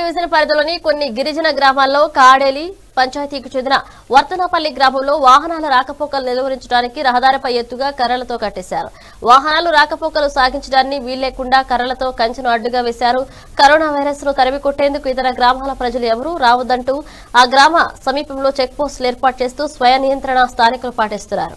Division పరిధిలోని కొన్ని గిరిజన గ్రామాల్లో కాడేలి పంచాయతీకి చెందిన వర్తనపల్లి గ్రామంలో వాహనాల రాకపోకలు నిలువరించడానికి రహదారిపై ఎత్తుగా కర్రలతో కట్టేశారు. వాహనాలు రాకపోకలు సాగించడాన్ని వీల్లేకుండా కర్రలతో కంచెను అడ్డుగా వేశారు. కరోనా వైరస్ను తరవి కొట్టేందుకు ఇతర గ్రామాల ప్రజలు ఎవరూ రావద్దంటూ ఆ గ్రామ సమీపంలో చెక్ పోస్టులు ఏర్పాటు చేస్తూ స్వయ నియంత్రణ స్థానికులు పాటిస్తున్నారు.